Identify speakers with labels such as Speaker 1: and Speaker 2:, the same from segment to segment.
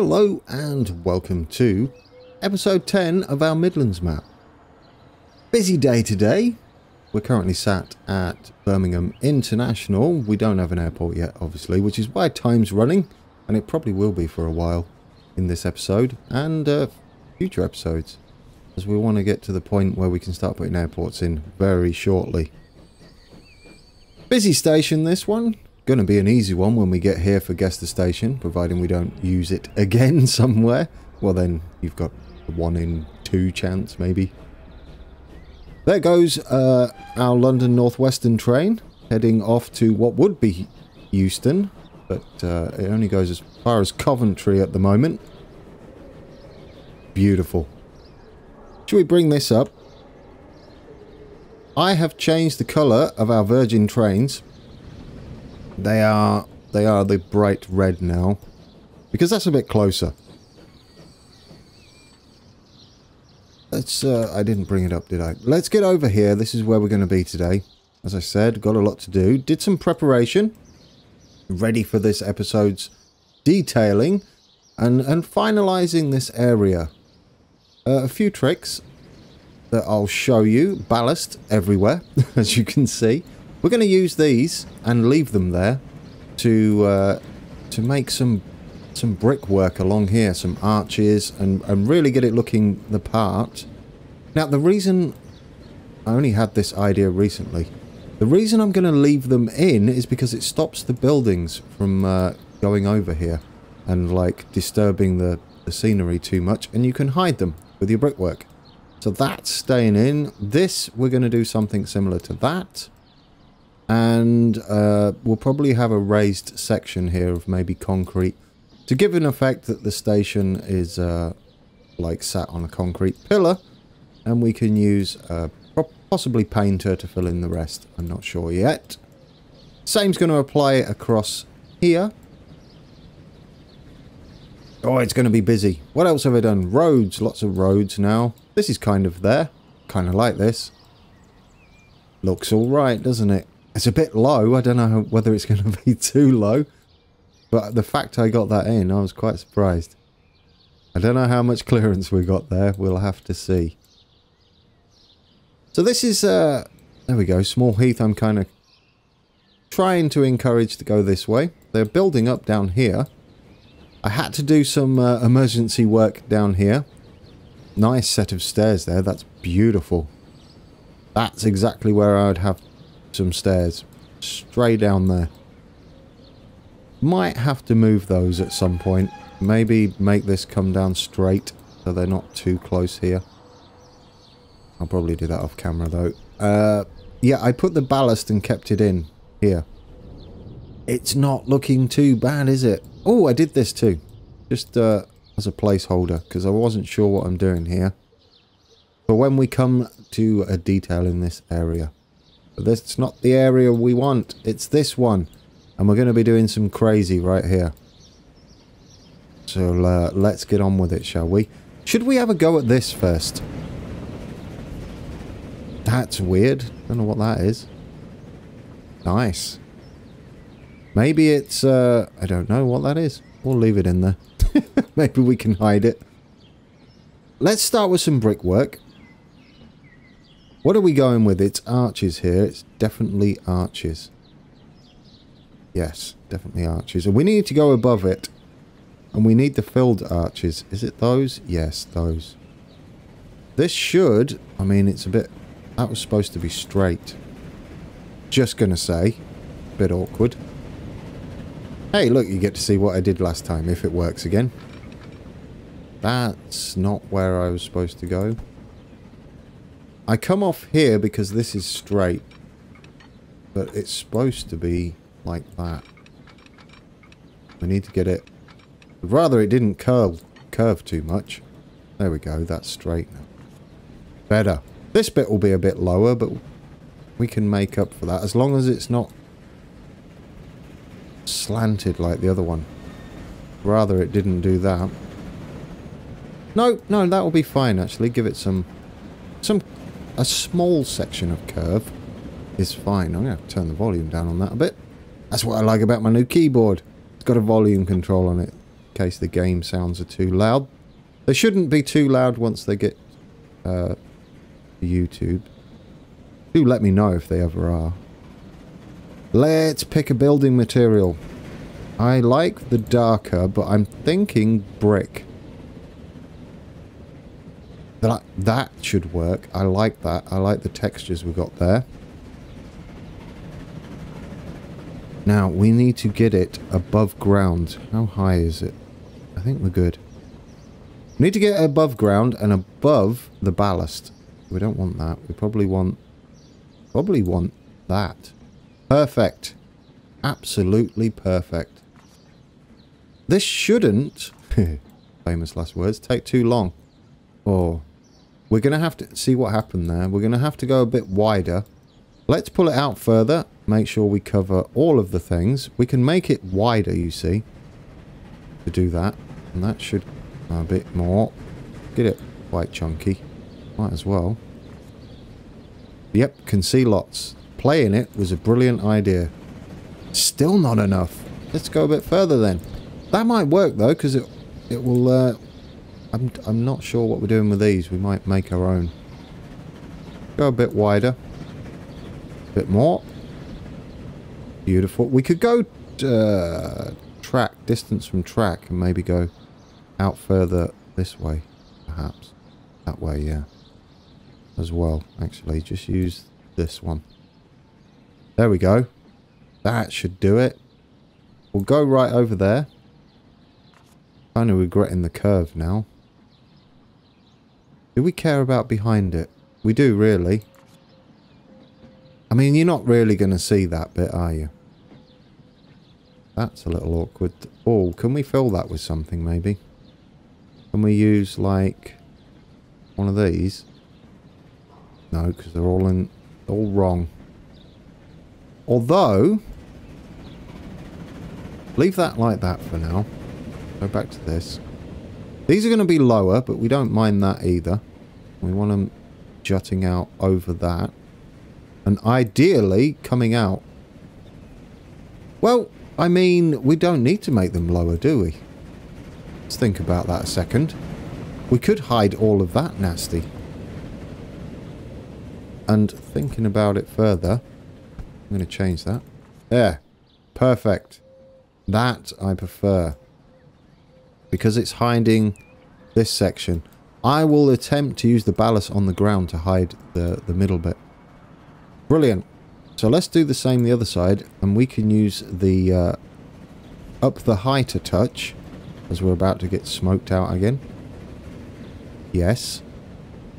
Speaker 1: Hello and welcome to episode 10 of our Midlands map. Busy day today. We're currently sat at Birmingham International. We don't have an airport yet, obviously, which is why time's running, and it probably will be for a while in this episode and uh, future episodes, as we want to get to the point where we can start putting airports in very shortly. Busy station, this one. Going to be an easy one when we get here for Guess the Station, providing we don't use it again somewhere. Well, then you've got one in two chance, maybe. There goes uh, our London Northwestern train, heading off to what would be Euston, but uh, it only goes as far as Coventry at the moment. Beautiful. Should we bring this up? I have changed the colour of our Virgin trains. They are they are the bright red now. Because that's a bit closer. Let's, uh, I didn't bring it up, did I? Let's get over here. This is where we're going to be today. As I said, got a lot to do. Did some preparation. Ready for this episode's detailing. And, and finalizing this area. Uh, a few tricks that I'll show you. Ballast everywhere, as you can see. We're going to use these and leave them there to uh, to make some some brickwork along here, some arches, and, and really get it looking the part. Now, the reason I only had this idea recently, the reason I'm going to leave them in is because it stops the buildings from uh, going over here and like disturbing the, the scenery too much, and you can hide them with your brickwork. So that's staying in. This, we're going to do something similar to that. And uh, we'll probably have a raised section here of maybe concrete to give an effect that the station is uh, like sat on a concrete pillar. And we can use uh, possibly painter to fill in the rest. I'm not sure yet. Same's going to apply across here. Oh, it's going to be busy. What else have I done? Roads. Lots of roads now. This is kind of there. Kind of like this. Looks alright, doesn't it? It's a bit low. I don't know whether it's going to be too low. But the fact I got that in, I was quite surprised. I don't know how much clearance we got there. We'll have to see. So this is, uh, there we go, Small Heath. I'm kind of trying to encourage to go this way. They're building up down here. I had to do some uh, emergency work down here. Nice set of stairs there. That's beautiful. That's exactly where I would have some stairs. Straight down there. Might have to move those at some point. Maybe make this come down straight so they're not too close here. I'll probably do that off camera though. Uh, yeah, I put the ballast and kept it in here. It's not looking too bad, is it? Oh, I did this too. Just uh, as a placeholder, because I wasn't sure what I'm doing here. But when we come to a detail in this area. But that's not the area we want. It's this one. And we're going to be doing some crazy right here. So uh, let's get on with it, shall we? Should we have a go at this first? That's weird. I don't know what that is. Nice. Maybe it's, uh, I don't know what that is. We'll leave it in there. Maybe we can hide it. Let's start with some brickwork. What are we going with? It's arches here. It's definitely arches. Yes, definitely arches. And we need to go above it. And we need the filled arches. Is it those? Yes, those. This should... I mean, it's a bit... That was supposed to be straight. Just going to say. Bit awkward. Hey, look, you get to see what I did last time, if it works again. That's not where I was supposed to go. I come off here because this is straight. But it's supposed to be like that. We need to get it... Rather it didn't curl, curve too much. There we go, that's straight now. Better. This bit will be a bit lower, but we can make up for that as long as it's not slanted like the other one. Rather it didn't do that. No, no, that will be fine actually. Give it some, some, a small section of curve is fine. I'm going to turn the volume down on that a bit. That's what I like about my new keyboard. It's got a volume control on it. In case the game sounds are too loud. They shouldn't be too loud once they get uh, to YouTube. Do let me know if they ever are. Let's pick a building material. I like the darker, but I'm thinking brick. That, that should work. I like that. I like the textures we got there. Now, we need to get it above ground. How high is it? I think we're good. We need to get above ground and above the ballast. We don't want that. We probably want... Probably want that. Perfect. Absolutely perfect. This shouldn't... famous last words. Take too long. Oh, we're going to have to see what happened there. We're going to have to go a bit wider. Let's pull it out further. Make sure we cover all of the things. We can make it wider, you see, to do that. And that should a bit more. Get it quite chunky. Might as well. Yep, can see lots. Playing it was a brilliant idea. Still not enough. Let's go a bit further then. That might work though, because it it will uh, I'm, I'm not sure what we're doing with these. We might make our own. Go a bit wider. A bit more. Beautiful. We could go uh, track, distance from track, and maybe go out further this way, perhaps. That way, yeah. As well, actually. Just use this one. There we go. That should do it. We'll go right over there. Kind of regretting the curve now. Do we care about behind it? We do, really. I mean, you're not really going to see that bit, are you? That's a little awkward. Oh, can we fill that with something, maybe? Can we use, like, one of these? No, because they're all in, all wrong. Although, leave that like that for now. Go back to this. These are going to be lower, but we don't mind that either. We want them jutting out over that. And ideally coming out. Well, I mean, we don't need to make them lower, do we? Let's think about that a second. We could hide all of that nasty. And thinking about it further, I'm going to change that. There. Perfect. That I prefer. Because it's hiding this section. I will attempt to use the ballast on the ground to hide the, the middle bit. Brilliant. So let's do the same the other side, and we can use the uh, up the height a touch, as we're about to get smoked out again. Yes.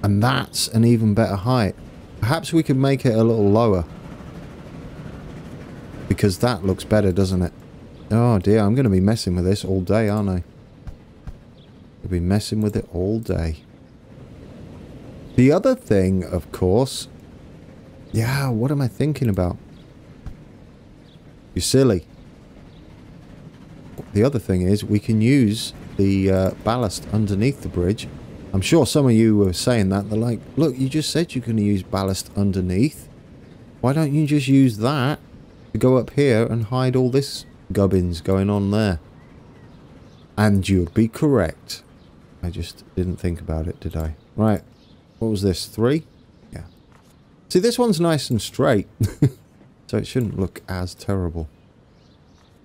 Speaker 1: And that's an even better height. Perhaps we could make it a little lower. Because that looks better, doesn't it? Oh dear, I'm going to be messing with this all day, aren't I? We'll be messing with it all day. The other thing, of course... Yeah, what am I thinking about? You're silly. The other thing is we can use the uh, ballast underneath the bridge. I'm sure some of you were saying that. They're like, look, you just said you're going to use ballast underneath. Why don't you just use that to go up here and hide all this gubbins going on there? And you'd be correct. I just didn't think about it, did I? Right. What was this? Three? Yeah. See, this one's nice and straight. so it shouldn't look as terrible.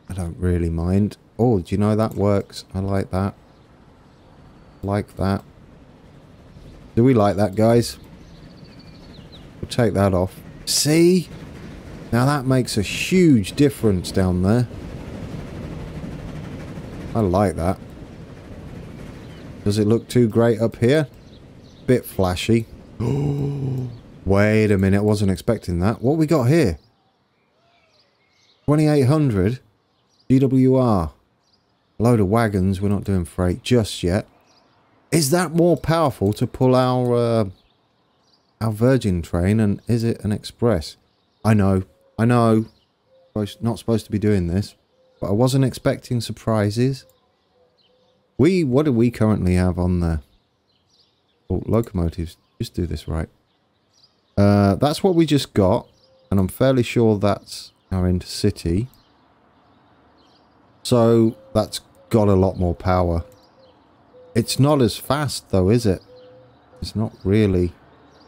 Speaker 1: I don't really mind. Oh, do you know that works? I like that. Like that. Do we like that, guys? We'll take that off. See? Now that makes a huge difference down there. I like that. Does it look too great up here? Bit flashy. Wait a minute, wasn't expecting that. What we got here? 2800 GWR. Load of wagons. We're not doing freight just yet. Is that more powerful to pull our uh, our Virgin train? And is it an express? I know. I know. Not supposed to be doing this. But I wasn't expecting surprises. We, what do we currently have on there? Oh, locomotives. Just do this right. Uh, that's what we just got. And I'm fairly sure that's our intercity. So that's got a lot more power. It's not as fast though, is it? It's not really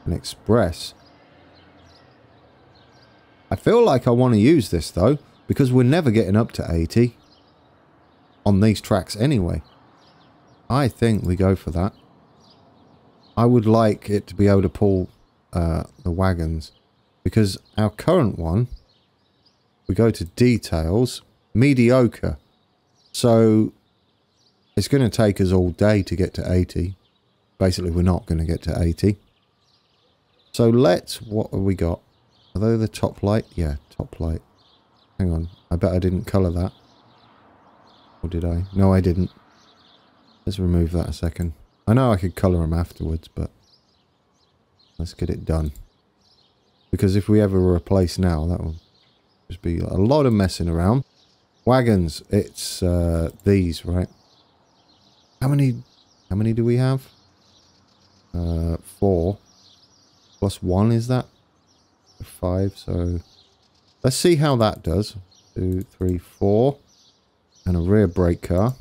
Speaker 1: an express. I feel like I want to use this though, because we're never getting up to 80 on these tracks anyway. I think we go for that. I would like it to be able to pull uh, the wagons because our current one, we go to details, mediocre. So it's going to take us all day to get to 80. Basically, we're not going to get to 80. So let's, what have we got? Are they the top light? Yeah, top light. Hang on. I bet I didn't colour that. Or did I? No, I didn't. Let's remove that a second. I know I could colour them afterwards, but let's get it done. Because if we ever replace now, that will just be a lot of messing around. Wagons, it's uh, these, right? How many, how many do we have? Uh, four. Plus one, is that? five, so let's see how that does. Two, three, four. And a rear brake car.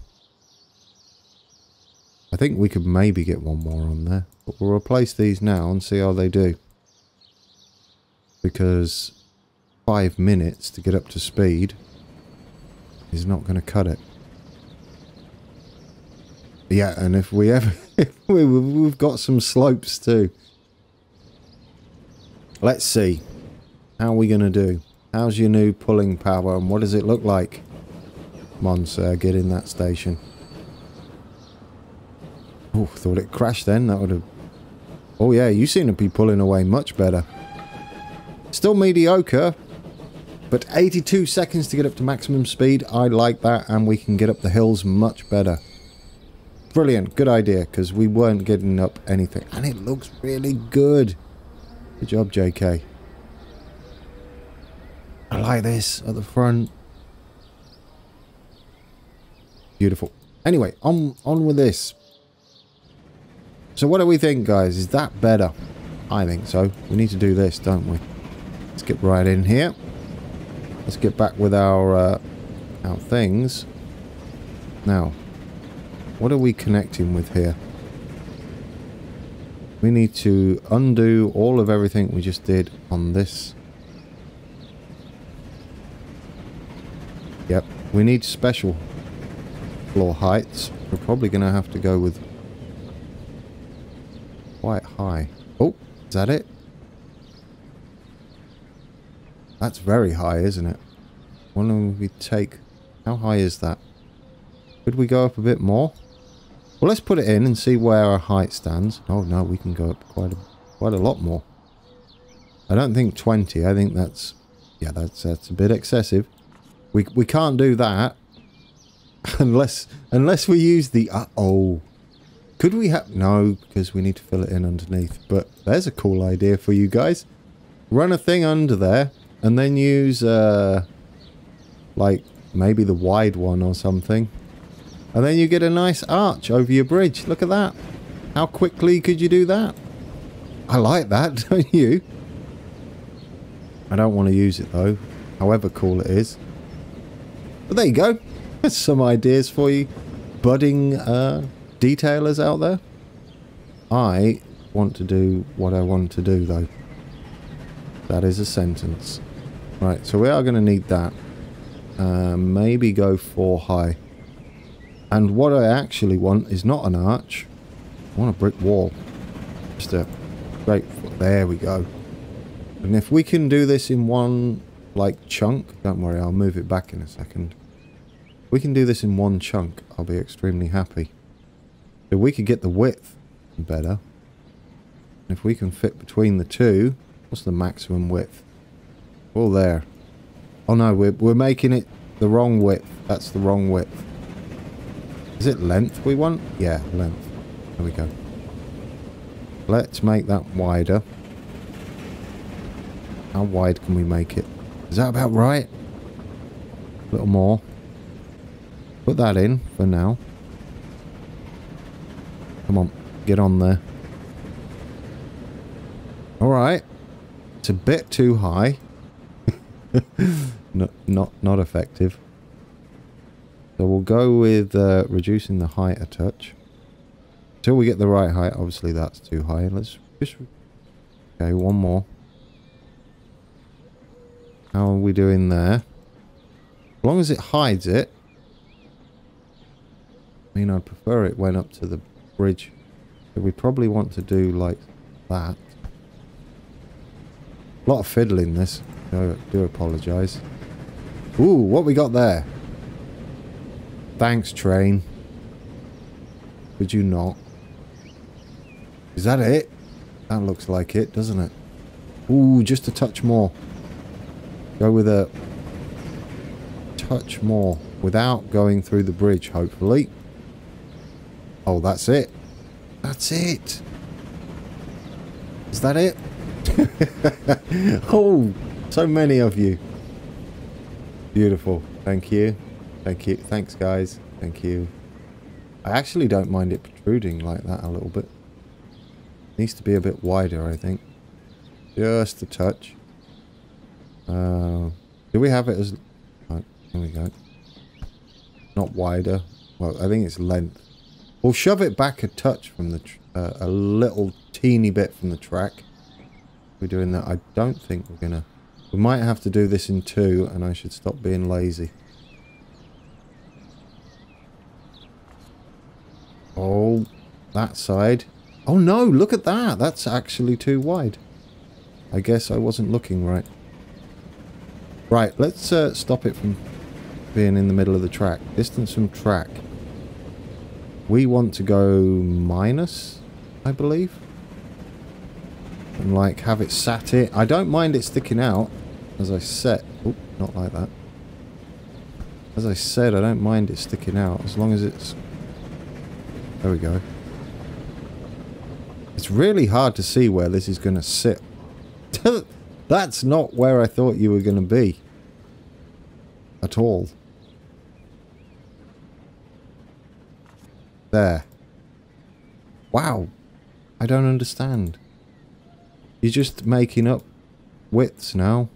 Speaker 1: I think we could maybe get one more on there. But we'll replace these now and see how they do. Because five minutes to get up to speed is not going to cut it. Yeah, and if we ever... If we, we've got some slopes too. Let's see. How are we going to do? How's your new pulling power and what does it look like? Come get in that station. Oh, thought it crashed then. That would have... Oh, yeah, you seem to be pulling away much better. Still mediocre, but 82 seconds to get up to maximum speed. I like that, and we can get up the hills much better. Brilliant. Good idea, because we weren't getting up anything. And it looks really good. Good job, JK. I like this at the front. Beautiful. Anyway, on on with this. So what do we think, guys? Is that better? I think so. We need to do this, don't we? Let's get right in here. Let's get back with our uh, our things. Now, what are we connecting with here? We need to undo all of everything we just did on this. Yep, we need special floor heights. We're probably going to have to go with quite high. Oh, is that it? That's very high, isn't it? Don't we take... How high is that? Could we go up a bit more? Well, let's put it in and see where our height stands. Oh, no, we can go up quite a, quite a lot more. I don't think 20. I think that's... Yeah, that's, that's a bit excessive. We, we can't do that. unless unless we use the... Uh oh. Could we have... No, because we need to fill it in underneath. But there's a cool idea for you guys. Run a thing under there. And then use... Uh, like, maybe the wide one or something. And then you get a nice arch over your bridge. Look at that. How quickly could you do that? I like that, don't you? I don't want to use it though, however cool it is. But there you go. Some ideas for you budding uh, detailers out there. I want to do what I want to do though. That is a sentence. Right, so we are going to need that. Uh, maybe go for high. And what I actually want is not an arch. I want a brick wall. Just a great... There we go. And if we can do this in one, like, chunk... Don't worry, I'll move it back in a second. If we can do this in one chunk, I'll be extremely happy. If we could get the width better. If we can fit between the two... What's the maximum width? All there. Oh no, we're, we're making it the wrong width. That's the wrong width. Is it length we want? Yeah, length. There we go. Let's make that wider. How wide can we make it? Is that about right? A little more. Put that in for now. Come on, get on there. Alright. It's a bit too high. not, not, not effective. So we'll go with uh, reducing the height a touch. Until we get the right height, obviously that's too high. Let's just... Okay, one more. How are we doing there? As long as it hides it. I mean, I'd prefer it went up to the bridge. So we probably want to do like that. A lot of fiddling this. I do apologise. Ooh, what we got there? Thanks, train. Could you not? Is that it? That looks like it, doesn't it? Ooh, just a touch more. Go with a touch more without going through the bridge, hopefully. Oh, that's it. That's it. Is that it? oh, so many of you. Beautiful. Thank you. Thank you. Thanks, guys. Thank you. I actually don't mind it protruding like that a little bit. Needs to be a bit wider, I think. Just a touch. Uh, do we have it as... Oh, here we go. Not wider. Well, I think it's length. We'll shove it back a touch from the... Uh, a little teeny bit from the track. We're doing that. I don't think we're going to... We might have to do this in two, and I should stop being lazy. Oh, that side. Oh no, look at that. That's actually too wide. I guess I wasn't looking right. Right, let's uh, stop it from being in the middle of the track. Distance from track. We want to go minus, I believe. And like have it sat it. I don't mind it sticking out as I set. Oh, not like that. As I said, I don't mind it sticking out as long as it's... There we go. It's really hard to see where this is going to sit. That's not where I thought you were going to be. At all. There. Wow. I don't understand. You're just making up widths now.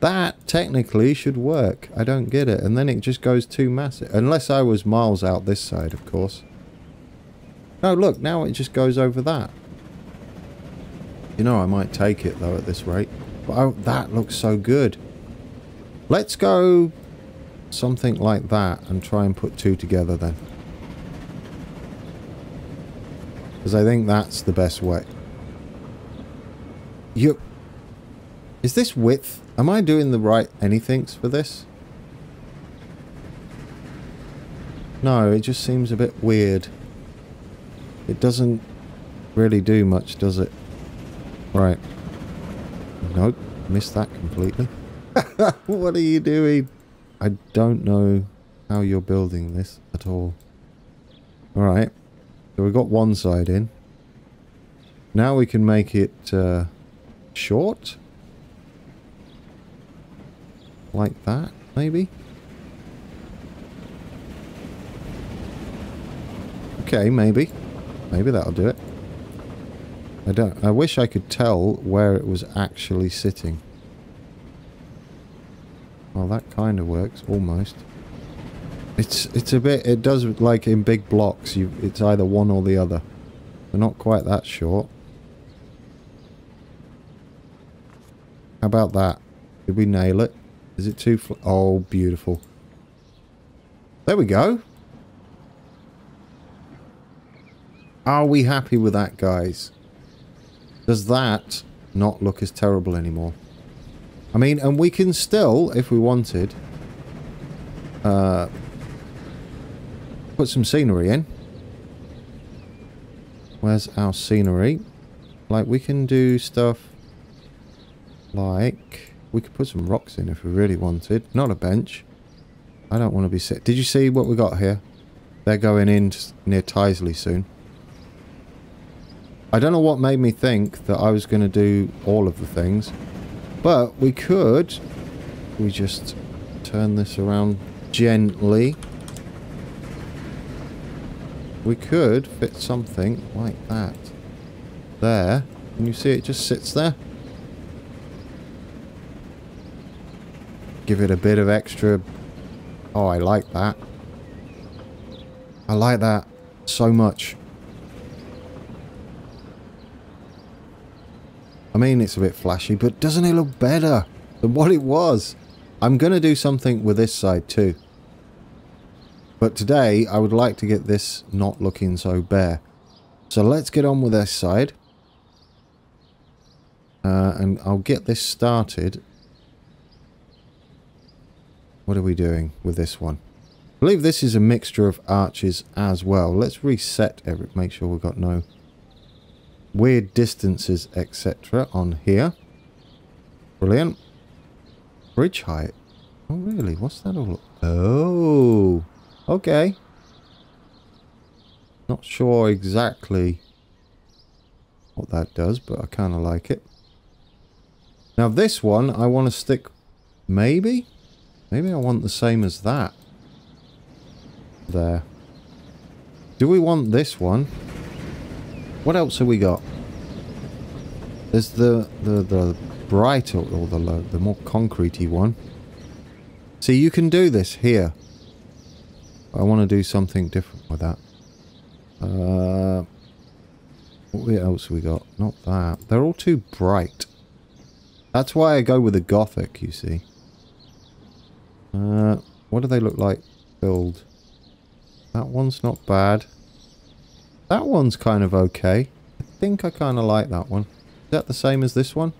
Speaker 1: That technically should work. I don't get it. And then it just goes too massive. Unless I was miles out this side, of course. No, look, now it just goes over that. You know, I might take it, though, at this rate. But oh, that looks so good. Let's go something like that and try and put two together then. Because I think that's the best way. You... Is this width? Am I doing the right anythings for this? No, it just seems a bit weird. It doesn't really do much, does it? Right. Nope. Missed that completely. what are you doing? I don't know how you're building this at all. Alright. So we've got one side in. Now we can make it uh, short. Like that, maybe? Okay, maybe. Maybe that'll do it. I don't... I wish I could tell where it was actually sitting. Well, that kind of works, almost. It's it's a bit... It does, like, in big blocks, you it's either one or the other. They're not quite that short. How about that? Did we nail it? Is it too... Oh, beautiful. There we go. Are we happy with that, guys? Does that not look as terrible anymore? I mean, and we can still, if we wanted, uh, put some scenery in. Where's our scenery? Like, we can do stuff like... We could put some rocks in if we really wanted. Not a bench. I don't want to be sit. Did you see what we got here? They're going in near Tyseley soon. I don't know what made me think that I was going to do all of the things. But we could... We just turn this around gently. We could fit something like that. There. Can you see it just sits there? Give it a bit of extra Oh, I like that. I like that so much. I mean, it's a bit flashy, but doesn't it look better than what it was? I'm going to do something with this side too. But today, I would like to get this not looking so bare. So let's get on with this side. Uh, and I'll get this started. What are we doing with this one? I believe this is a mixture of arches as well. Let's reset every, make sure we've got no weird distances, etc. on here. Brilliant. Bridge height. Oh, really? What's that all? Oh, okay. Not sure exactly what that does, but I kind of like it. Now this one, I want to stick... Maybe? Maybe I want the same as that. There. Do we want this one? What else have we got? There's the the the brighter or the the more concretey one. See, you can do this here. I want to do something different with that. Uh, what else we got? Not that. They're all too bright. That's why I go with the gothic, you see. Uh, what do they look like filled? That one's not bad. That one's kind of okay. I think I kind of like that one. Is that the same as this one?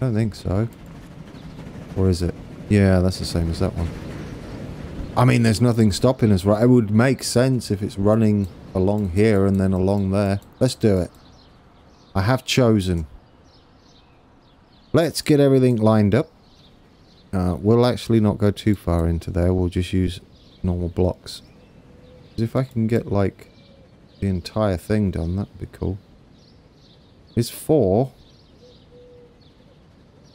Speaker 1: I don't think so. Or is it? Yeah, that's the same as that one. I mean, there's nothing stopping us, right? It would make sense if it's running along here and then along there. Let's do it. I have chosen. Let's get everything lined up. Uh, we'll actually not go too far into there. We'll just use normal blocks. If I can get, like, the entire thing done, that'd be cool. Is four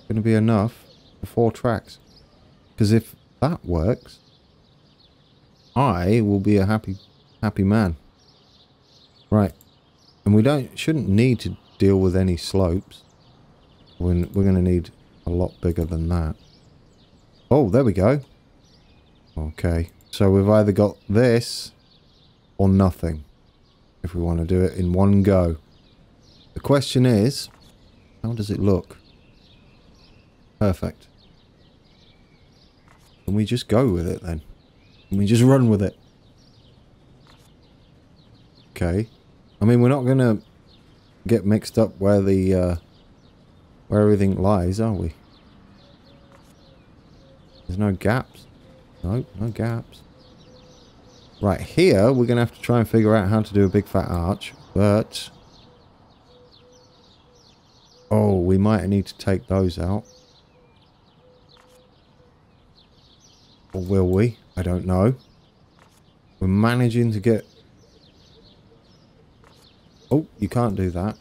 Speaker 1: going to be enough for four tracks? Because if that works, I will be a happy, happy man. Right. And we don't, shouldn't need to deal with any slopes. When we're going to need a lot bigger than that. Oh, there we go. Okay. So we've either got this or nothing. If we want to do it in one go. The question is, how does it look? Perfect. Can we just go with it then? Can we just run with it? Okay. I mean, we're not going to get mixed up where the uh, where everything lies, are we? There's no gaps. No, no gaps. Right, here we're going to have to try and figure out how to do a big fat arch, but... Oh, we might need to take those out. Or will we? I don't know. We're managing to get... Oh, you can't do that.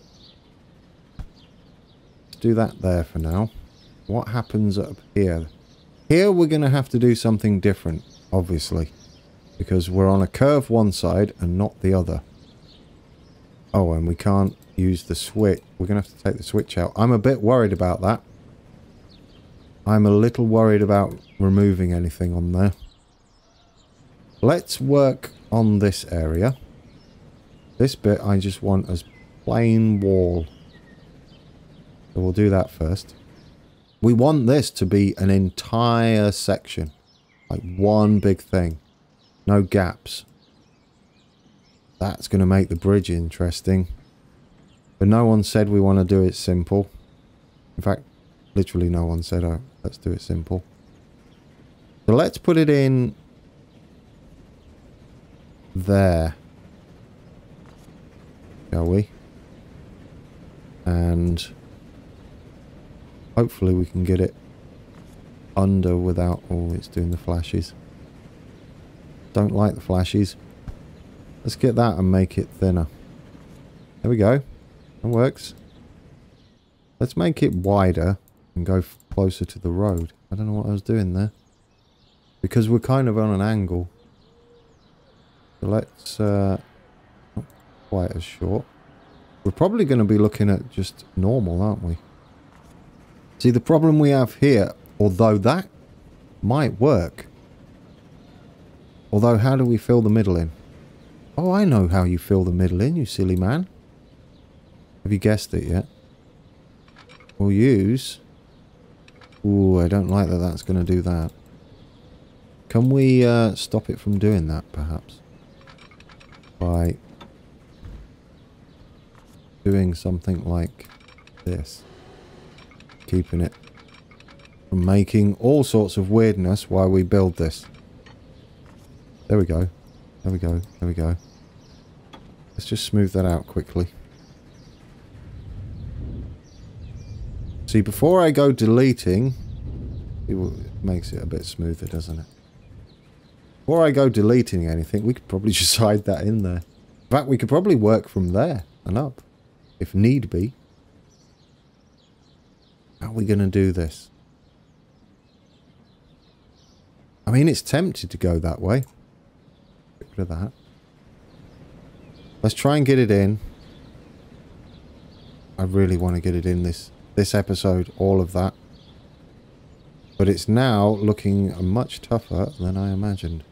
Speaker 1: Let's do that there for now. What happens up here? Here we're going to have to do something different, obviously. Because we're on a curve one side and not the other. Oh, and we can't use the switch. We're going to have to take the switch out. I'm a bit worried about that. I'm a little worried about removing anything on there. Let's work on this area. This bit I just want as plain wall. So we'll do that first. We want this to be an entire section. Like one big thing. No gaps. That's going to make the bridge interesting. But no one said we want to do it simple. In fact, literally no one said, oh, let's do it simple. So let's put it in there. Shall we? And hopefully we can get it under without... Oh, it's doing the flashes. Don't like the flashes. Let's get that and make it thinner. There we go. That works. Let's make it wider and go closer to the road. I don't know what I was doing there. Because we're kind of on an angle. So let's... Uh, not quite as short. We're probably going to be looking at just normal, aren't we? See, the problem we have here, although that might work. Although, how do we fill the middle in? Oh, I know how you fill the middle in, you silly man. Have you guessed it yet? We'll use... Ooh, I don't like that that's going to do that. Can we uh, stop it from doing that, perhaps? By doing something like this. Keeping it from making all sorts of weirdness while we build this. There we go. There we go. There we go. Let's just smooth that out quickly. See, before I go deleting, it makes it a bit smoother, doesn't it? Before I go deleting anything, we could probably just hide that in there. In fact, we could probably work from there and up, if need be. How are we going to do this? I mean, it's tempted to go that way. Rid of that. Let's try and get it in. I really want to get it in this this episode, all of that. But it's now looking much tougher than I imagined.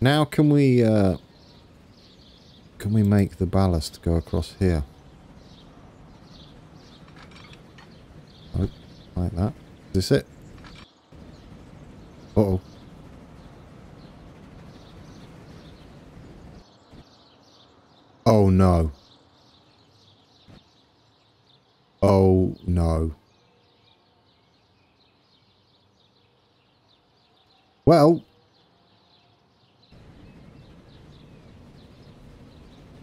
Speaker 1: Now can we uh, can we make the ballast go across here? Oh, like that. Is this it? Uh oh. Oh no. Oh, no. Well.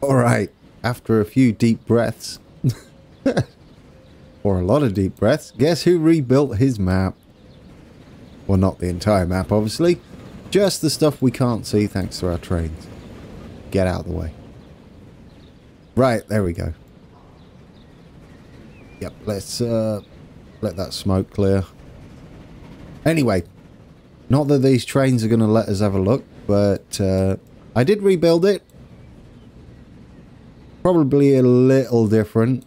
Speaker 1: Alright, after a few deep breaths, or a lot of deep breaths, guess who rebuilt his map? Well, not the entire map, obviously. Just the stuff we can't see thanks to our trains. Get out of the way. Right, there we go. Yep, let's uh, let that smoke clear. Anyway, not that these trains are going to let us have a look, but uh, I did rebuild it. Probably a little different,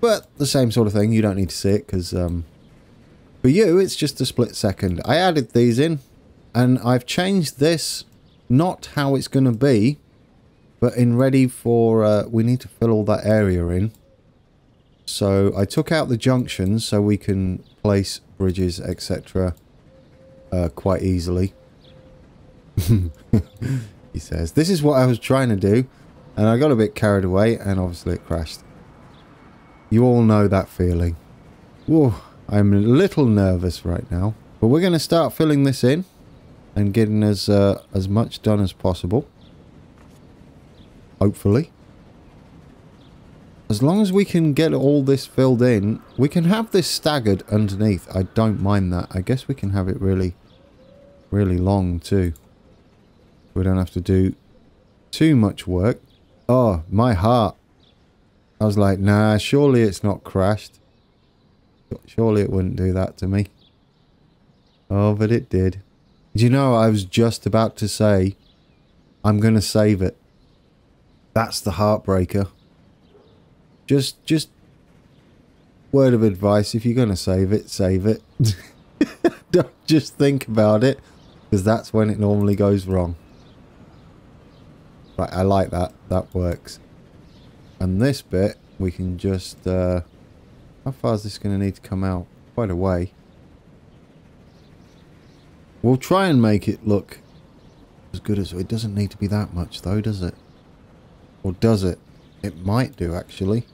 Speaker 1: but the same sort of thing. You don't need to see it because um, for you, it's just a split second. I added these in, and I've changed this, not how it's going to be, but in ready for, uh, we need to fill all that area in. So I took out the junctions so we can place bridges, etc. Uh, quite easily. he says, this is what I was trying to do. And I got a bit carried away and obviously it crashed. You all know that feeling. Whoa, I'm a little nervous right now. But we're going to start filling this in and getting as, uh, as much done as possible. Hopefully. As long as we can get all this filled in, we can have this staggered underneath. I don't mind that. I guess we can have it really, really long too. We don't have to do too much work. Oh, my heart. I was like, nah, surely it's not crashed. Surely it wouldn't do that to me. Oh, but it did. Do you know, I was just about to say, I'm going to save it. That's the heartbreaker. Just, just word of advice. If you're going to save it, save it. Don't just think about it because that's when it normally goes wrong. Right, I like that. That works. And this bit, we can just... Uh, how far is this going to need to come out? Quite a way. We'll try and make it look as good as... It doesn't need to be that much though, does it? Or does it? It might do, actually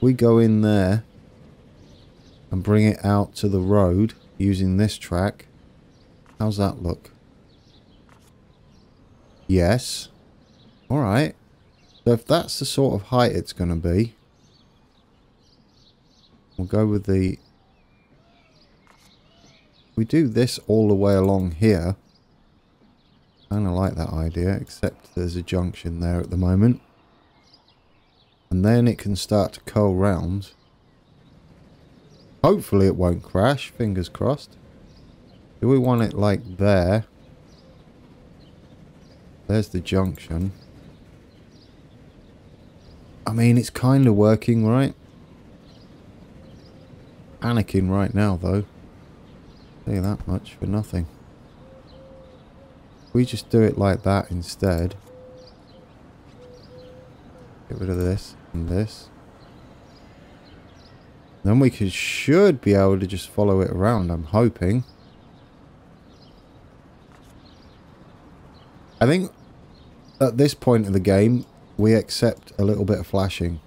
Speaker 1: we go in there and bring it out to the road using this track, how's that look? Yes. Alright. So if that's the sort of height it's going to be, we'll go with the... We do this all the way along here. Kind of like that idea, except there's a junction there at the moment. And then it can start to curl round. Hopefully it won't crash, fingers crossed. Do we want it like there? There's the junction. I mean, it's kind of working, right? Panicking right now, though. Tell that much for nothing. We just do it like that instead. Get rid of this and this. Then we could, should be able to just follow it around, I'm hoping. I think at this point of the game, we accept a little bit of flashing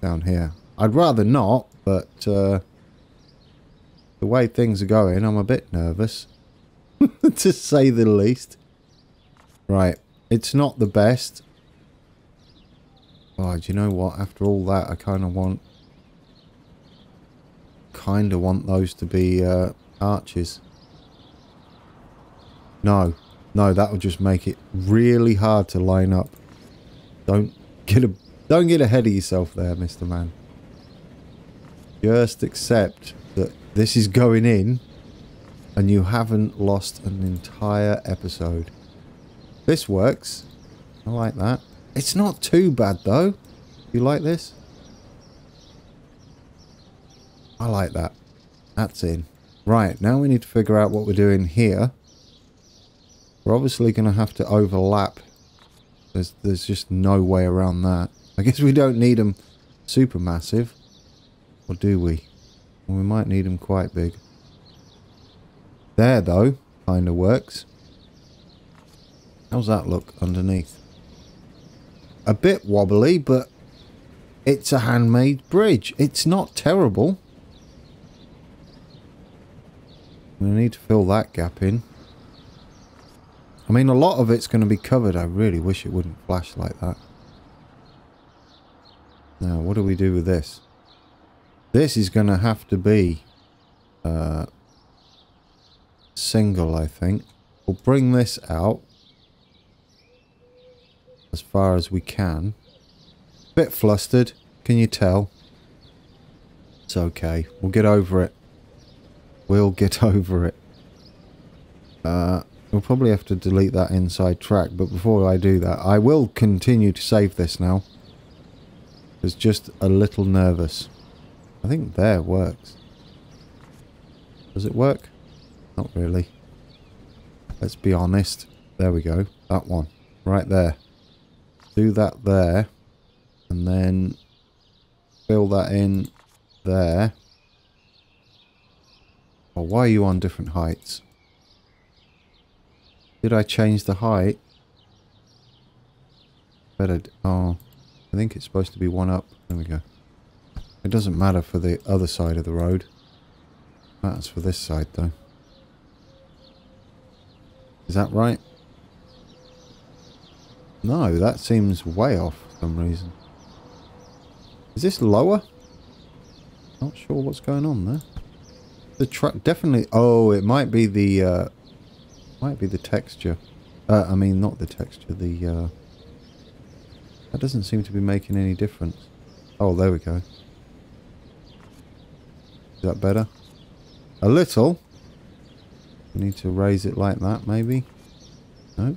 Speaker 1: down here. I'd rather not, but uh, the way things are going, I'm a bit nervous, to say the least. Right, it's not the best. Oh, do you know what? After all that, I kind of want... Kind of want those to be uh, arches. No. No, that would just make it really hard to line up. Don't get a don't get ahead of yourself there, Mr. Man. Just accept that this is going in and you haven't lost an entire episode. This works. I like that. It's not too bad though. You like this? I like that. That's in. Right, now we need to figure out what we're doing here. We're obviously going to have to overlap. There's, there's just no way around that. I guess we don't need them super massive. Or do we? Well, we might need them quite big. There, though, kind of works. How's that look underneath? A bit wobbly, but it's a handmade bridge. It's not terrible. We need to fill that gap in. I mean, a lot of it's going to be covered. I really wish it wouldn't flash like that. Now, what do we do with this? This is going to have to be uh, single, I think. We'll bring this out as far as we can. Bit flustered, can you tell? It's okay. We'll get over it. We'll get over it. Uh, We'll probably have to delete that inside track, but before I do that, I will continue to save this now. It's just a little nervous. I think there works. Does it work? Not really. Let's be honest. There we go. That one. Right there. Do that there. And then fill that in there. Oh, why are you on different heights? Did I change the height? Better. Oh, I think it's supposed to be one up. There we go. It doesn't matter for the other side of the road. That's for this side though. Is that right? No, that seems way off for some reason. Is this lower? Not sure what's going on there. The truck definitely... Oh, it might be the uh, might be the texture. Uh, I mean, not the texture, the... Uh, that doesn't seem to be making any difference. Oh, there we go. Is that better? A little. I need to raise it like that, maybe. No.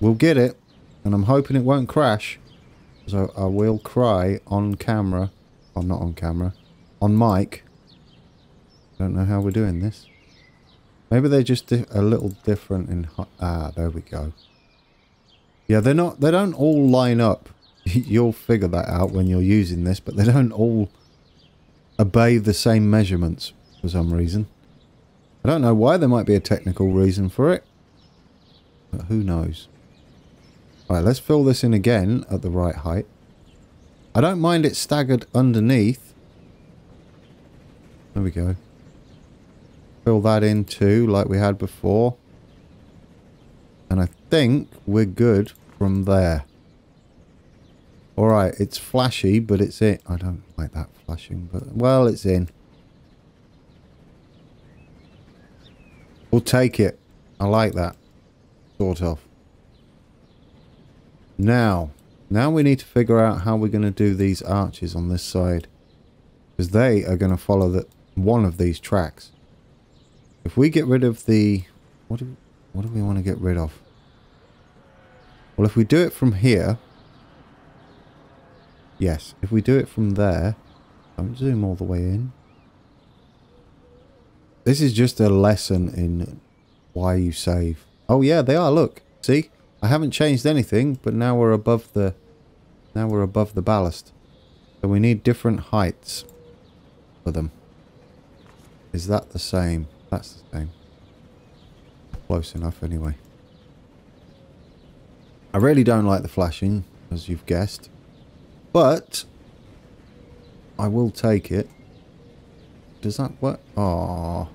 Speaker 1: We'll get it. And I'm hoping it won't crash. So I will cry on camera. Well, not on camera. On mic. Don't know how we're doing this. Maybe they're just a little different in... Ah, there we go. Yeah, they're not... They don't all line up. You'll figure that out when you're using this, but they don't all obey the same measurements for some reason. I don't know why. There might be a technical reason for it. But who knows. Alright, let's fill this in again at the right height. I don't mind it staggered underneath. There we go fill that in too, like we had before. And I think we're good from there. Alright, it's flashy, but it's in. I don't like that flashing, but, well, it's in. We'll take it. I like that. Sort of. Now, now we need to figure out how we're going to do these arches on this side. Because they are going to follow the, one of these tracks. If we get rid of the... What do, what do we want to get rid of? Well, if we do it from here... Yes, if we do it from there... Don't zoom all the way in. This is just a lesson in why you save. Oh yeah, they are. Look, see, I haven't changed anything, but now we're above the, now we're above the ballast. So we need different heights for them. Is that the same? That's the same. Close enough anyway. I really don't like the flashing, as you've guessed. But I will take it. Does that work? Oh,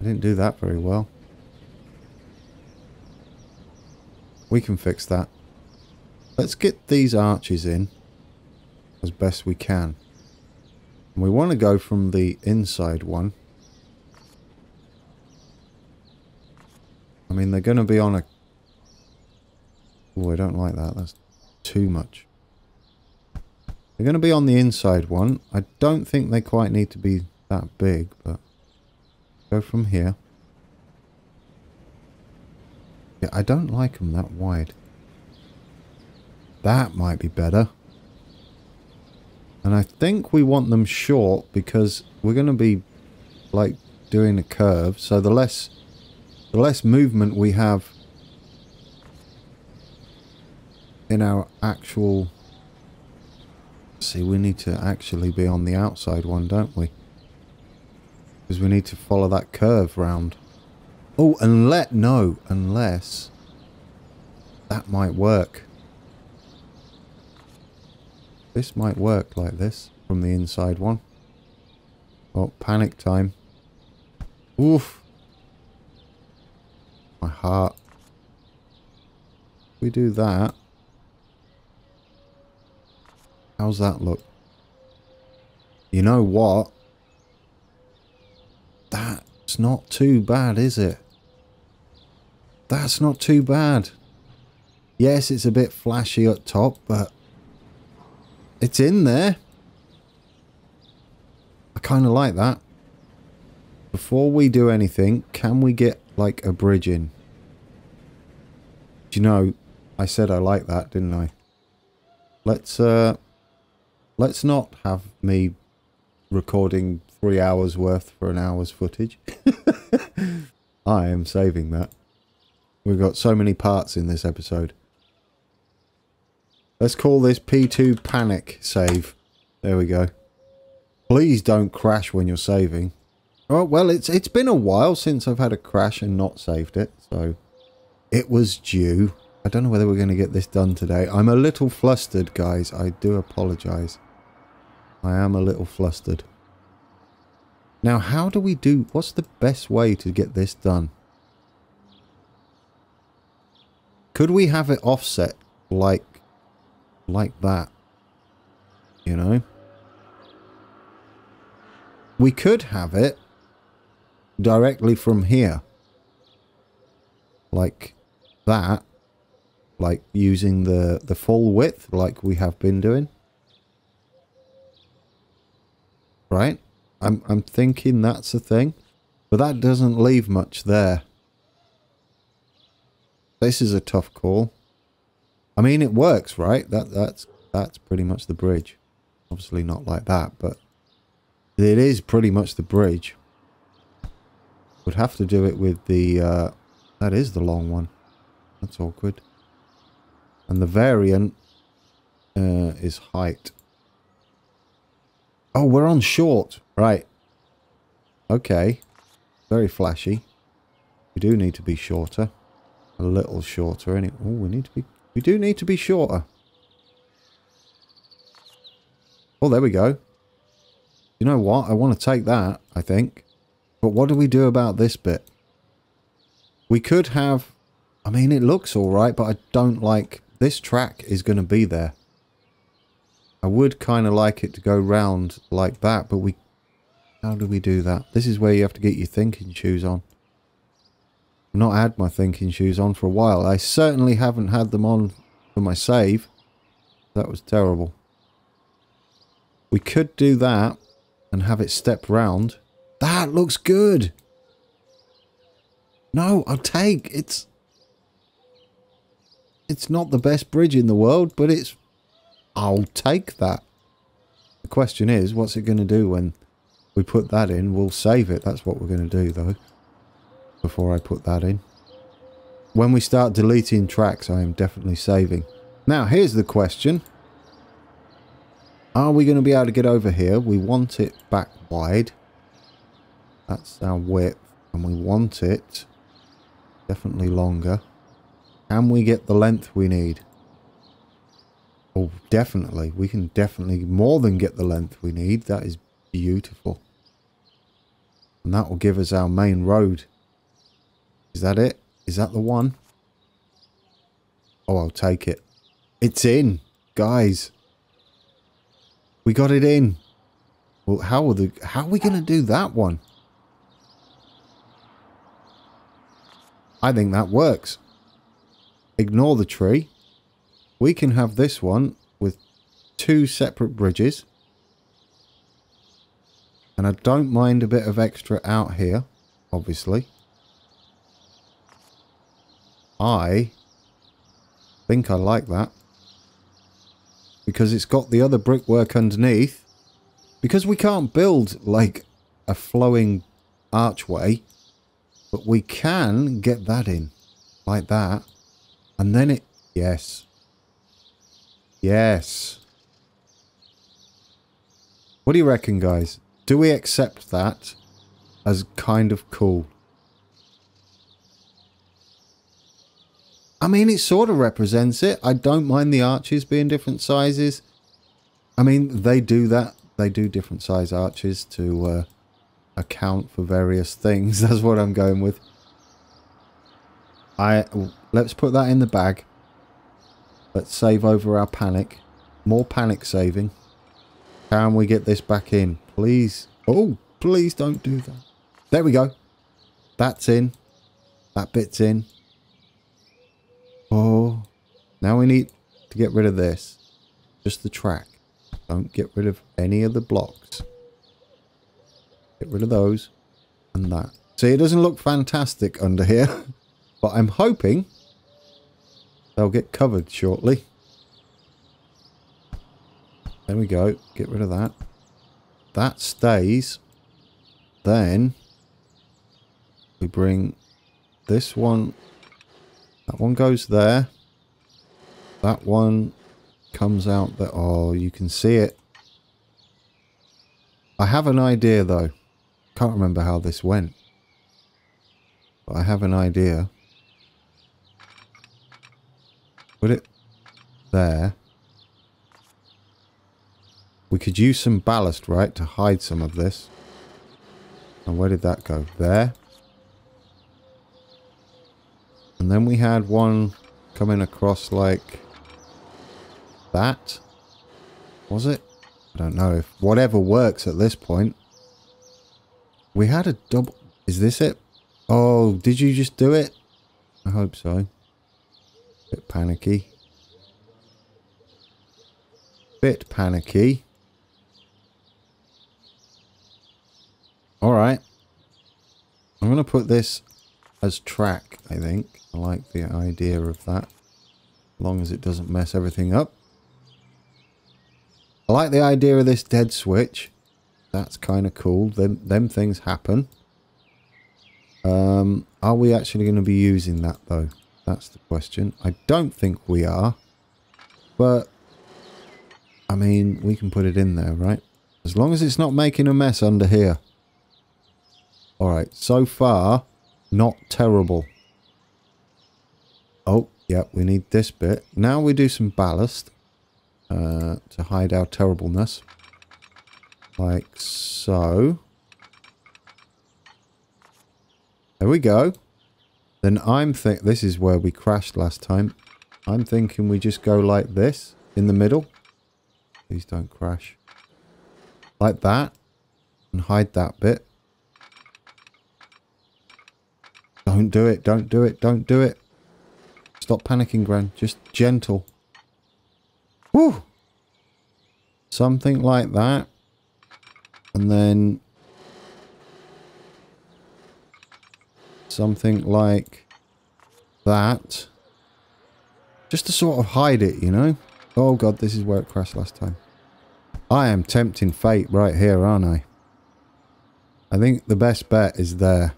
Speaker 1: I didn't do that very well. We can fix that. Let's get these arches in as best we can. We want to go from the inside one. I mean, they're going to be on a... Oh, I don't like that. That's too much. They're going to be on the inside one. I don't think they quite need to be that big, but... Go from here. I don't like them that wide. That might be better. And I think we want them short because we're going to be like doing a curve. So the less the less movement we have in our actual see we need to actually be on the outside one don't we because we need to follow that curve round oh and let no unless that might work this might work like this from the inside one oh panic time oof my heart. we do that. How's that look? You know what? That's not too bad, is it? That's not too bad. Yes, it's a bit flashy up top, but it's in there. I kind of like that. Before we do anything, can we get like a bridge in? Do you know, I said I like that, didn't I? Let's, uh, let's not have me recording three hours worth for an hour's footage. I am saving that. We've got so many parts in this episode. Let's call this P2 Panic Save. There we go. Please don't crash when you're saving. Oh, well, it's it's been a while since I've had a crash and not saved it, so it was due. I don't know whether we're going to get this done today. I'm a little flustered, guys. I do apologise. I am a little flustered. Now, how do we do... What's the best way to get this done? Could we have it offset like... Like that? You know? We could have it directly from here. Like that. Like using the, the full width like we have been doing. Right? I'm, I'm thinking that's a thing. But that doesn't leave much there. This is a tough call. I mean, it works, right? That That's that's pretty much the bridge. Obviously not like that, but it is pretty much the bridge. Would have to do it with the... Uh, that is the long one. That's awkward. And the variant uh, is height. Oh, we're on short. Right. Okay. Very flashy. We do need to be shorter. A little shorter. Any oh, we need to be... We do need to be shorter. Oh, there we go. You know what? I want to take that, I think. But what do we do about this bit? We could have... I mean, it looks alright, but I don't like... This track is going to be there. I would kind of like it to go round like that, but we... How do we do that? This is where you have to get your thinking shoes on. Not had my thinking shoes on for a while. I certainly haven't had them on for my save. That was terrible. We could do that and have it step round. That looks good. No, I'll take it's it's not the best bridge in the world, but it's I'll take that. The question is, what's it going to do when we put that in. We'll save it. That's what we're going to do, though. Before I put that in. When we start deleting tracks, I am definitely saving. Now, here's the question. Are we going to be able to get over here? We want it back wide. That's our width. And we want it definitely longer. Can we get the length we need? Oh, definitely. We can definitely more than get the length we need. That is beautiful. And that will give us our main road. Is that it? Is that the one? Oh, I'll take it. It's in, guys. We got it in. Well, how are the how are we going to do that one? I think that works. Ignore the tree. We can have this one with two separate bridges. And I don't mind a bit of extra out here, obviously. I think I like that. Because it's got the other brickwork underneath. Because we can't build, like, a flowing archway. But we can get that in. Like that. And then it... Yes. Yes. What do you reckon, guys? Do we accept that as kind of cool? I mean, it sort of represents it. I don't mind the arches being different sizes. I mean, they do that. They do different size arches to uh, account for various things. That's what I'm going with. I Let's put that in the bag. Let's save over our panic. More panic saving. Can we get this back in? Please. Oh, please don't do that. There we go. That's in. That bit's in. Now we need to get rid of this. Just the track. Don't get rid of any of the blocks. Get rid of those. And that. See, it doesn't look fantastic under here. But I'm hoping they'll get covered shortly. There we go. Get rid of that. That stays. Then we bring this one. That one goes there. That one comes out there. Oh, you can see it. I have an idea though. Can't remember how this went. But I have an idea. Put it there. We could use some ballast, right, to hide some of this. And where did that go? There. And then we had one coming across like that. Was it? I don't know if whatever works at this point. We had a double... Is this it? Oh, did you just do it? I hope so. Bit panicky. Bit panicky. Alright. I'm going to put this as track, I think. I like the idea of that. As long as it doesn't mess everything up. I like the idea of this dead switch. That's kind of cool. Them, them things happen. Um, are we actually going to be using that, though? That's the question. I don't think we are. But, I mean, we can put it in there, right? As long as it's not making a mess under here. Alright, so far, not terrible. Oh, yeah, we need this bit. Now we do some ballast uh, to hide our terribleness. Like so. There we go. Then I'm think this is where we crashed last time. I'm thinking we just go like this in the middle. Please don't crash. Like that. And hide that bit. Don't do it. Don't do it. Don't do it. Stop panicking, Grand. Just gentle. Something like that. And then... Something like that. Just to sort of hide it, you know? Oh god, this is where it crashed last time. I am tempting fate right here, aren't I? I think the best bet is there.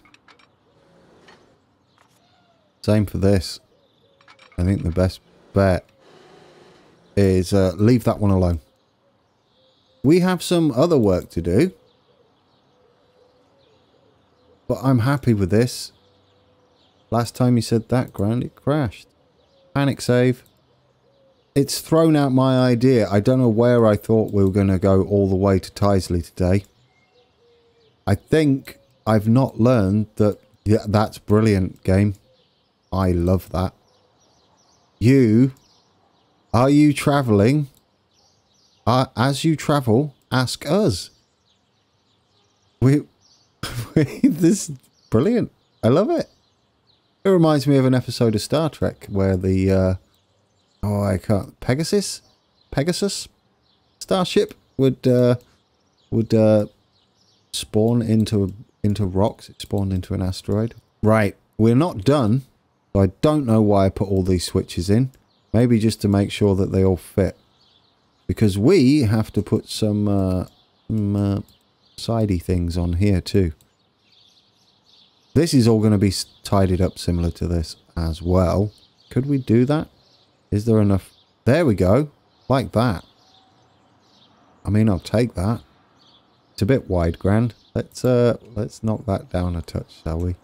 Speaker 1: Same for this. I think the best bet is uh, leave that one alone. We have some other work to do. But I'm happy with this. Last time you said that, Grand, it crashed. Panic save. It's thrown out my idea. I don't know where I thought we were going to go all the way to Tyseley today. I think I've not learned that yeah, that's brilliant game. I love that. You, are you travelling? Uh, as you travel, ask us. We, we, this is brilliant. I love it. It reminds me of an episode of Star Trek where the, uh, oh, I can't, Pegasus? Pegasus? Starship would, uh, would, uh, spawn into, into rocks. It spawned into an asteroid. Right. We're not done. I don't know why I put all these switches in. Maybe just to make sure that they all fit. Because we have to put some, uh, some uh, sidey things on here too. This is all going to be tidied up similar to this as well. Could we do that? Is there enough? There we go. Like that. I mean, I'll take that. It's a bit wide, Grand. Let's uh, let's knock that down a touch, shall we?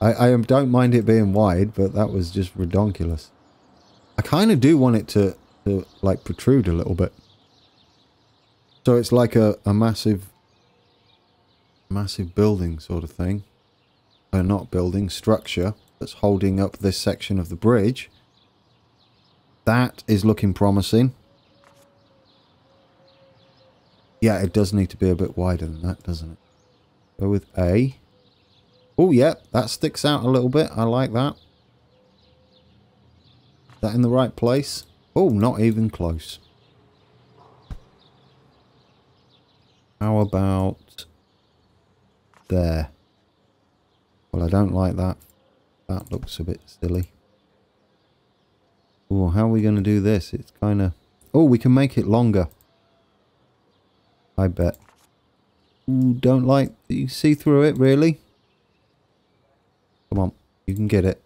Speaker 1: I, I don't mind it being wide, but that was just redonkulous. I kind of do want it to, to, like, protrude a little bit. So it's like a, a massive, massive building sort of thing. Uh, not building, structure that's holding up this section of the bridge. That is looking promising. Yeah, it does need to be a bit wider than that, doesn't it? Go with A. Oh, yeah, that sticks out a little bit. I like that. That in the right place? Oh, not even close. How about there? Well, I don't like that. That looks a bit silly. Oh, how are we going to do this? It's kind of... Oh, we can make it longer. I bet. Ooh, don't like... You see through it, really? Come on. You can get it.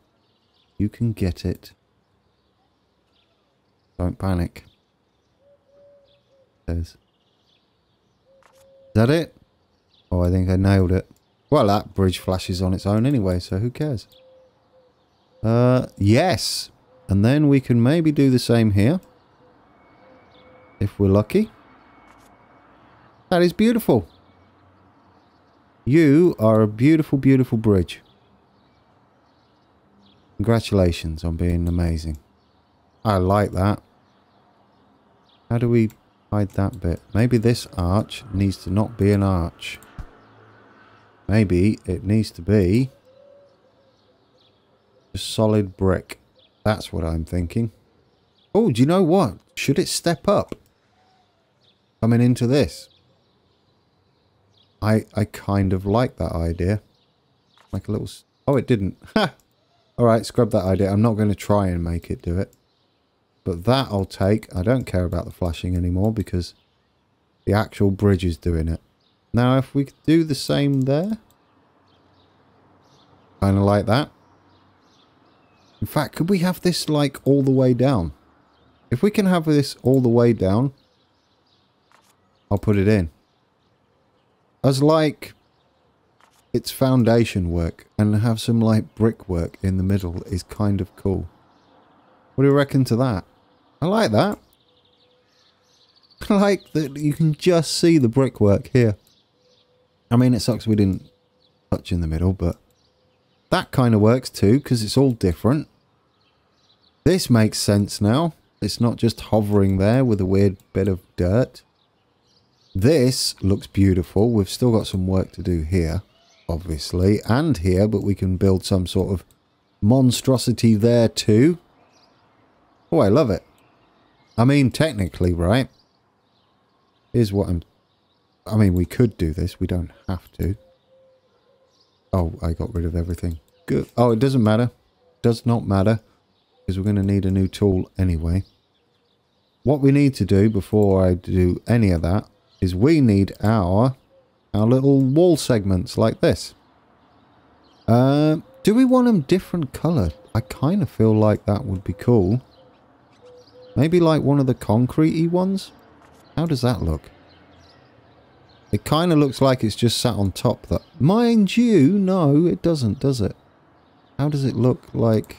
Speaker 1: You can get it. Don't panic. Is that it? Oh, I think I nailed it. Well, that bridge flashes on its own anyway, so who cares? Uh, yes. And then we can maybe do the same here. If we're lucky. That is beautiful. You are a beautiful, beautiful bridge. Congratulations on being amazing. I like that. How do we hide that bit? Maybe this arch needs to not be an arch. Maybe it needs to be just solid brick. That's what I'm thinking. Oh, do you know what? Should it step up? Coming into this. I I kind of like that idea. Like a little... Oh, it didn't. Ha! Alright, scrub that idea. I'm not going to try and make it do it. But that I'll take. I don't care about the flashing anymore because the actual bridge is doing it. Now, if we do the same there. Kind of like that. In fact, could we have this like all the way down? If we can have this all the way down, I'll put it in. As like its foundation work and have some like brickwork in the middle is kind of cool. What do you reckon to that? I like that. I like that you can just see the brickwork here. I mean, it sucks we didn't touch in the middle, but that kind of works too because it's all different. This makes sense now. It's not just hovering there with a weird bit of dirt. This looks beautiful. We've still got some work to do here obviously, and here, but we can build some sort of monstrosity there too. Oh, I love it. I mean, technically, right? Here's what I'm... I mean, we could do this. We don't have to. Oh, I got rid of everything. Good. Oh, it doesn't matter. Does not matter. Because we're going to need a new tool anyway. What we need to do before I do any of that is we need our our little wall segments like this. Uh, do we want them different colour? I kind of feel like that would be cool. Maybe like one of the concretey ones? How does that look? It kind of looks like it's just sat on top. That, Mind you, no, it doesn't, does it? How does it look like...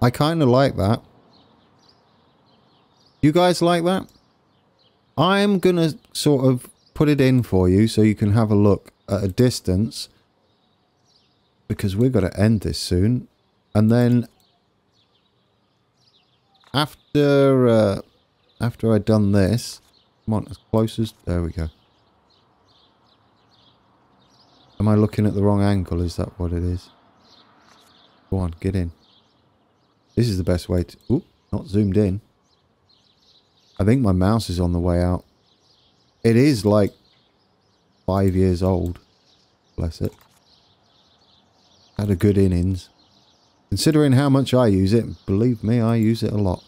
Speaker 1: I kind of like that. You guys like that? I'm going to sort of put it in for you so you can have a look at a distance because we're going to end this soon. And then after uh, after I'd done this, come on, as close as... There we go. Am I looking at the wrong angle? Is that what it is? Go on, get in. This is the best way to... Oop, not zoomed in. I think my mouse is on the way out. It is like five years old. Bless it. Had a good innings. Considering how much I use it, believe me, I use it a lot.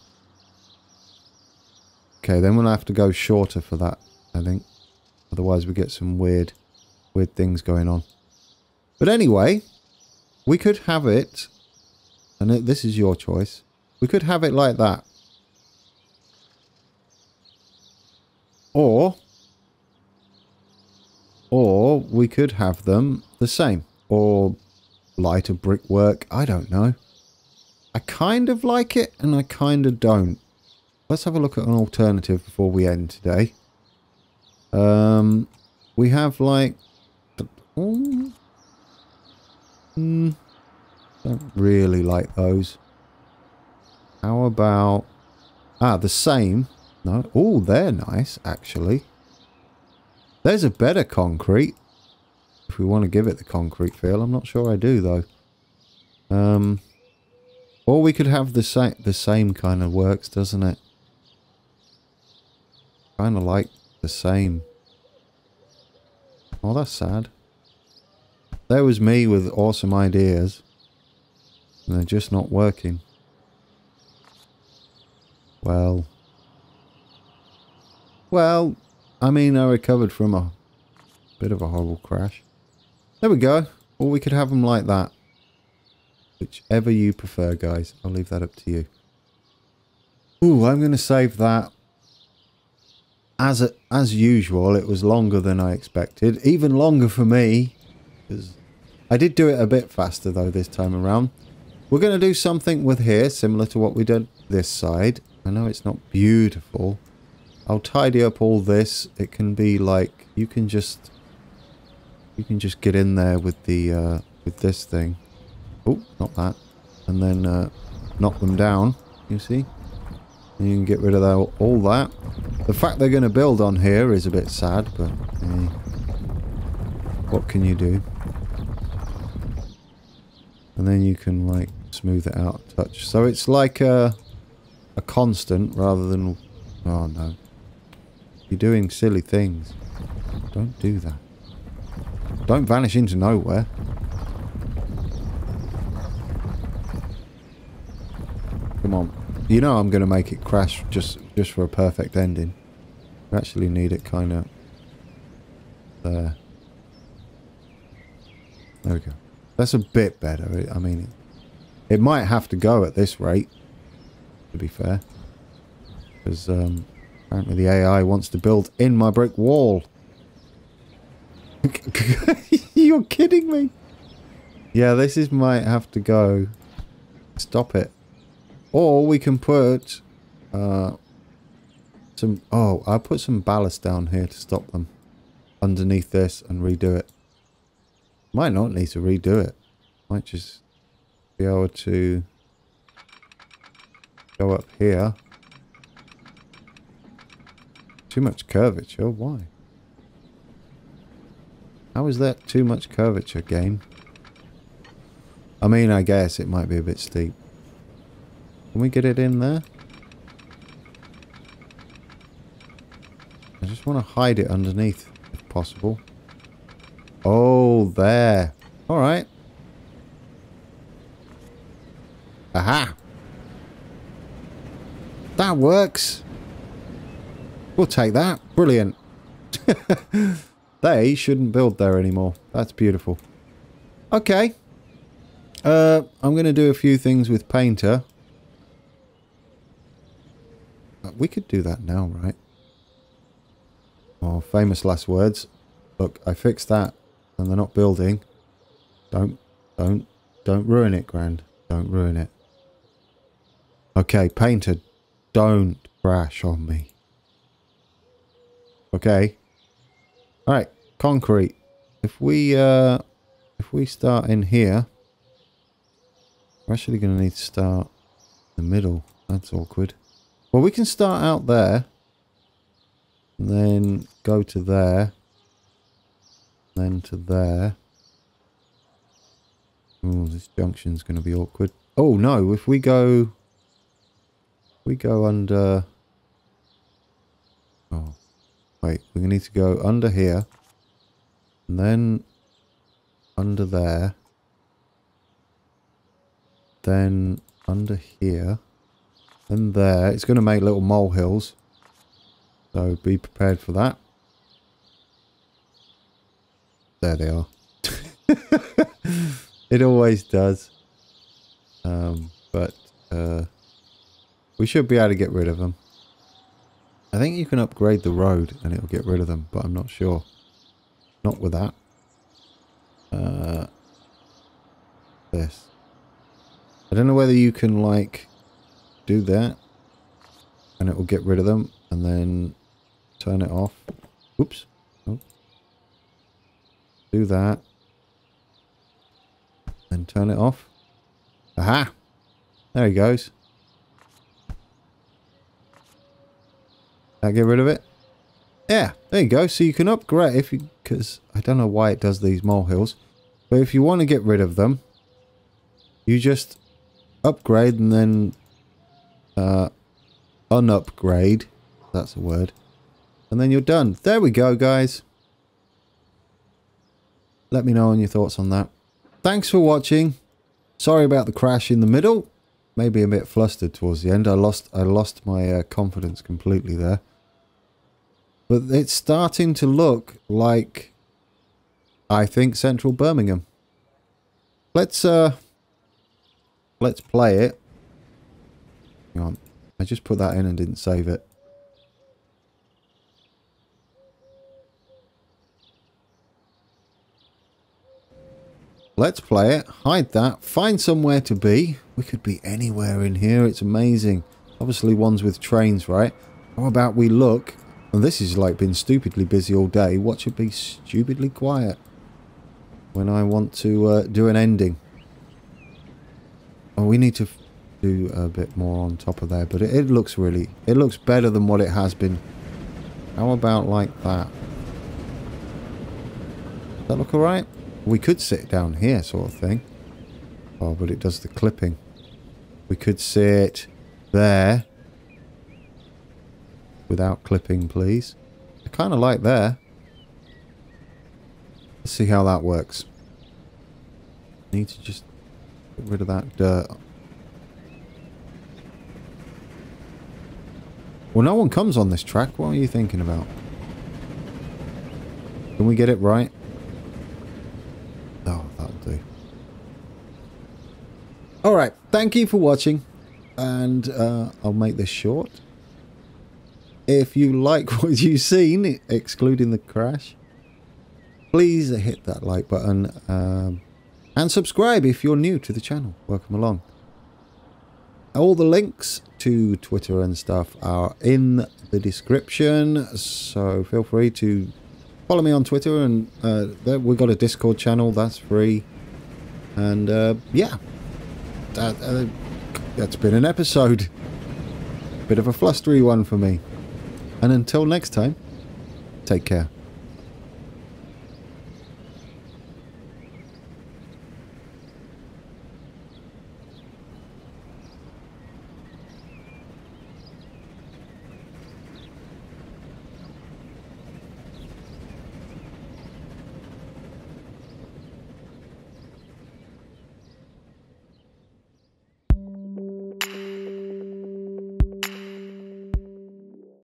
Speaker 1: Okay, then we'll have to go shorter for that, I think. Otherwise we get some weird, weird things going on. But anyway, we could have it, and it, this is your choice. We could have it like that. Or, or we could have them the same. Or lighter brickwork. I don't know. I kind of like it and I kind of don't. Let's have a look at an alternative before we end today. Um, we have like... Oh, mm, don't really like those. How about... Ah, the same. No. Oh, they're nice, actually. There's a better concrete. If we want to give it the concrete feel. I'm not sure I do, though. Um, or we could have the, sa the same kind of works, doesn't it? Kind of like the same. Oh, that's sad. There was me with awesome ideas. And they're just not working. Well. Well, I mean, I recovered from a bit of a horrible crash. There we go. Or we could have them like that. Whichever you prefer, guys. I'll leave that up to you. Ooh, I'm going to save that. As a, as usual, it was longer than I expected. Even longer for me. Because I did do it a bit faster, though, this time around. We're going to do something with here, similar to what we did this side. I know it's not beautiful. I'll tidy up all this. It can be like, you can just you can just get in there with the uh, with this thing. Oh, not that. And then uh, knock them down. You see? And you can get rid of that, all that. The fact they're going to build on here is a bit sad, but eh, what can you do? And then you can like smooth it out touch. So it's like a, a constant rather than... Oh no. You're doing silly things. Don't do that. Don't vanish into nowhere. Come on. You know I'm going to make it crash just, just for a perfect ending. I actually need it kind of there. There we go. That's a bit better. I mean, it, it might have to go at this rate, to be fair. Because um, apparently the AI wants to build in my brick wall. You're kidding me. Yeah, this is might have to go. Stop it. Or we can put uh, some... Oh, I'll put some ballast down here to stop them. Underneath this and redo it. Might not need to redo it. Might just be able to go up here. Too much curvature. Why? How is that too much curvature, game? I mean, I guess it might be a bit steep. Can we get it in there? I just want to hide it underneath, if possible. Oh, there. Alright. Aha! That works. We'll take that. Brilliant. they shouldn't build there anymore. That's beautiful. Okay. Uh, I'm going to do a few things with Painter. Uh, we could do that now, right? Oh, famous last words. Look, I fixed that and they're not building. Don't, don't, don't ruin it, Grand. Don't ruin it. Okay, Painter, don't crash on me. Okay. Alright, concrete. If we, uh, if we start in here, we're actually going to need to start the middle. That's awkward. Well, we can start out there. And then go to there. Then to there. Oh, this junction's going to be awkward. Oh, no. If we go... We go under... Oh. Wait. We need to go under here. And then under there. Then under here. Then there. It's going to make little molehills. So be prepared for that. There they are. it always does. Um, but uh, we should be able to get rid of them. I think you can upgrade the road and it'll get rid of them, but I'm not sure. Not with that. Uh, this. I don't know whether you can like do that and it will get rid of them and then turn it off. Oops. Oh. Do that. And turn it off. Aha! There he goes. That get rid of it? Yeah, there you go. So you can upgrade if you, because I don't know why it does these molehills, but if you want to get rid of them, you just upgrade and then uh, unupgrade. That's a word. And then you're done. There we go, guys. Let me know on your thoughts on that. Thanks for watching. Sorry about the crash in the middle. Maybe a bit flustered towards the end. I lost I lost my uh, confidence completely there. But it's starting to look like I think central Birmingham. Let's uh let's play it. Hang on. I just put that in and didn't save it. Let's play it. Hide that. Find somewhere to be. We could be anywhere in here. It's amazing. Obviously ones with trains, right? How about we look... And this is like being stupidly busy all day. Watch it be stupidly quiet. When I want to uh, do an ending. Oh, we need to do a bit more on top of there. But it, it looks really... It looks better than what it has been. How about like that? Does that look alright? We could sit down here sort of thing. Oh, but it does the clipping. We could sit there. Without clipping, please. I kind of like there. Let's see how that works. Need to just get rid of that dirt. Well, no one comes on this track. What are you thinking about? Can we get it right? Oh, that'll do. Alright, thank you for watching. And uh, I'll make this short. If you like what you've seen, excluding the crash, please hit that like button. Um, and subscribe if you're new to the channel. Welcome along. All the links to Twitter and stuff are in the description. So feel free to follow me on Twitter. And uh, we've got a Discord channel. That's free. And uh, yeah, that, uh, that's been an episode. Bit of a flustery one for me. And until next time, take care.